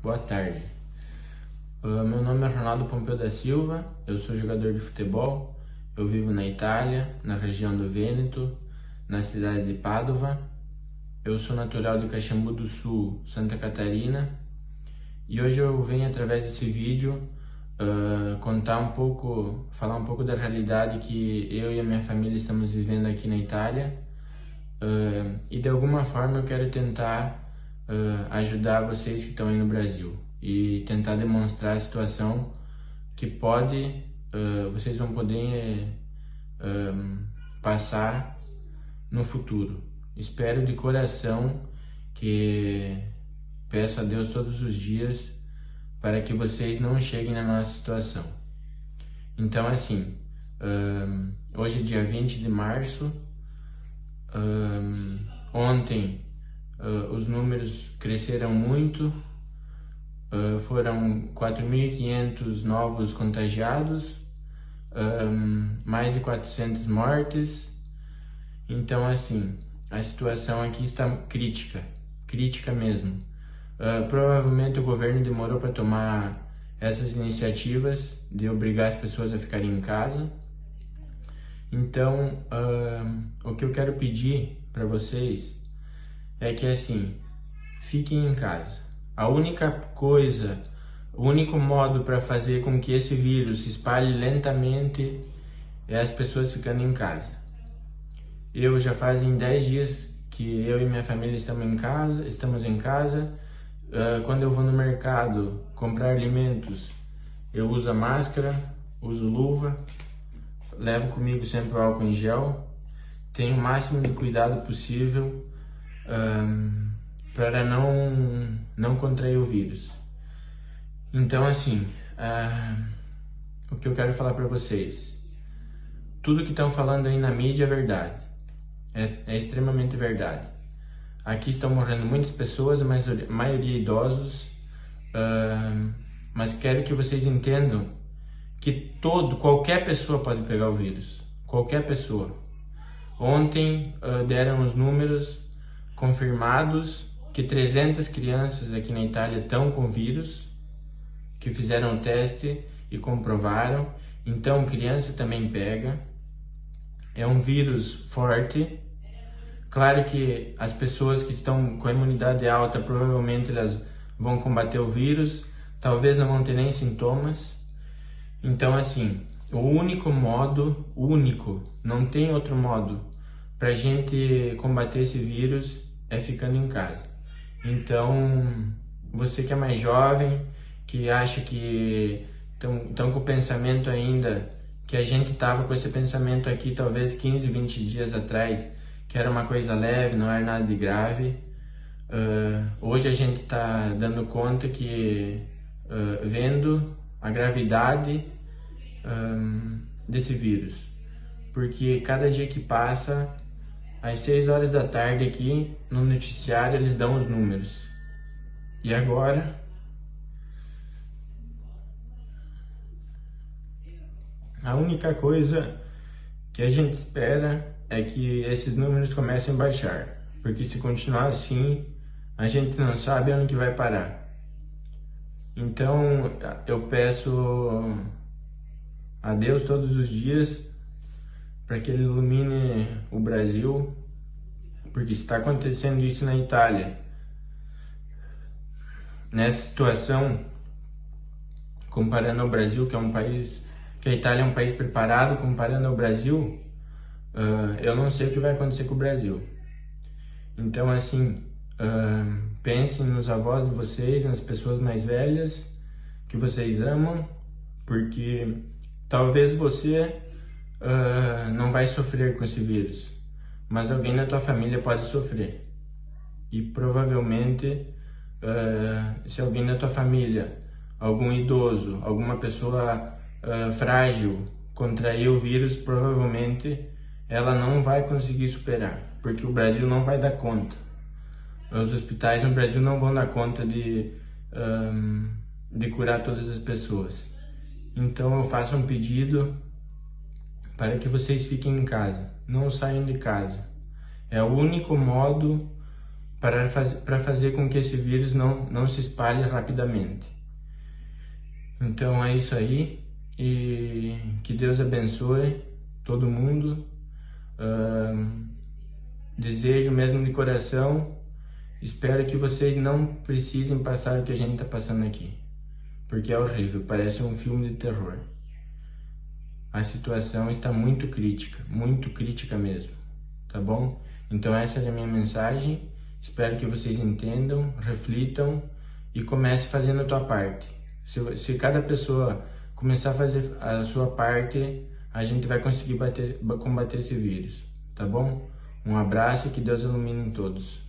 Boa tarde. Uh, meu nome é Ronaldo Pompeu da Silva, eu sou jogador de futebol, eu vivo na Itália, na região do Vêneto, na cidade de Padova. Eu sou natural de Caxambu do Sul, Santa Catarina, e hoje eu venho através desse vídeo uh, contar um pouco, falar um pouco da realidade que eu e a minha família estamos vivendo aqui na Itália. Uh, e de alguma forma eu quero tentar ajudar vocês que estão aí no Brasil e tentar demonstrar a situação que pode, uh, vocês vão poder uh, passar no futuro. Espero de coração que peço a Deus todos os dias para que vocês não cheguem na nossa situação. Então, assim, uh, hoje é dia 20 de março, ontem os números cresceram muito, Uh, foram 4.500 novos contagiados, um, mais de 400 mortes. Então, assim, a situação aqui está crítica, crítica mesmo. Uh, provavelmente o governo demorou para tomar essas iniciativas de obrigar as pessoas a ficarem em casa. Então, uh, o que eu quero pedir para vocês é que, assim, fiquem em casa a única coisa, o único modo para fazer com que esse vírus se espalhe lentamente é as pessoas ficando em casa. Eu já fazem 10 dias que eu e minha família estamos em casa, estamos em casa. Uh, quando eu vou no mercado comprar alimentos, eu uso a máscara, uso luva, levo comigo sempre o álcool em gel, tenho o máximo de cuidado possível. Um, para não, não contrair o vírus. Então, assim, uh, o que eu quero falar para vocês, tudo que estão falando aí na mídia é verdade, é, é extremamente verdade. Aqui estão morrendo muitas pessoas, a maioria idosos, uh, mas quero que vocês entendam que todo, qualquer pessoa pode pegar o vírus, qualquer pessoa. Ontem uh, deram os números confirmados que 300 crianças aqui na Itália estão com vírus, que fizeram o teste e comprovaram. Então, criança também pega. É um vírus forte. Claro que as pessoas que estão com a imunidade alta provavelmente elas vão combater o vírus, talvez não vão ter nem sintomas. Então, assim, o único modo, único, não tem outro modo para gente combater esse vírus é ficando em casa. Então, você que é mais jovem, que acha que estão com o pensamento ainda, que a gente tava com esse pensamento aqui talvez 15, 20 dias atrás, que era uma coisa leve, não era nada de grave. Uh, hoje a gente está dando conta que, uh, vendo a gravidade um, desse vírus, porque cada dia que passa às 6 horas da tarde aqui no noticiário eles dão os números. E agora a única coisa que a gente espera é que esses números comecem a baixar, porque se continuar assim, a gente não sabe onde que vai parar. Então, eu peço a Deus todos os dias para que ele ilumine o Brasil, porque está acontecendo isso na Itália. Nessa situação, comparando ao Brasil, que é um país, que a Itália é um país preparado, comparando ao Brasil, uh, eu não sei o que vai acontecer com o Brasil. Então, assim, uh, pensem nos avós de vocês, nas pessoas mais velhas que vocês amam, porque talvez você uh, não vai sofrer com esse vírus, mas alguém na tua família pode sofrer. E provavelmente, uh, se alguém na tua família, algum idoso, alguma pessoa uh, frágil contrair o vírus, provavelmente ela não vai conseguir superar, porque o Brasil não vai dar conta. Os hospitais no Brasil não vão dar conta de, um, de curar todas as pessoas. Então eu faço um pedido para que vocês fiquem em casa, não saiam de casa. É o único modo para fazer, para fazer com que esse vírus não, não se espalhe rapidamente. Então é isso aí e que Deus abençoe todo mundo. Uh, desejo mesmo de coração. Espero que vocês não precisem passar o que a gente está passando aqui, porque é horrível, parece um filme de terror. A situação está muito crítica, muito crítica mesmo, tá bom? Então essa é a minha mensagem. Espero que vocês entendam, reflitam e comece fazendo a tua parte. Se, se cada pessoa começar a fazer a sua parte, a gente vai conseguir bater, combater esse vírus, tá bom? Um abraço e que Deus ilumine todos.